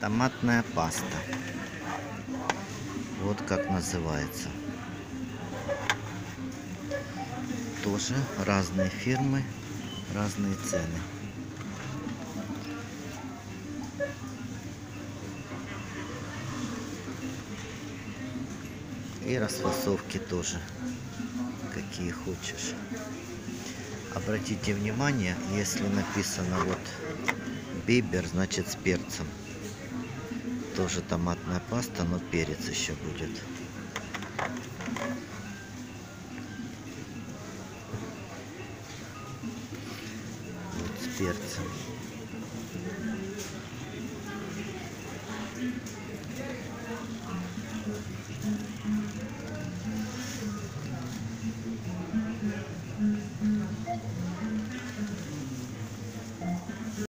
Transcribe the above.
Томатная паста. Вот как называется. Тоже разные фирмы, разные цены. И расфасовки тоже, какие хочешь. Обратите внимание, если написано вот бибер, значит с перцем. Тоже томатная паста, но перец еще будет. Вот с перцем.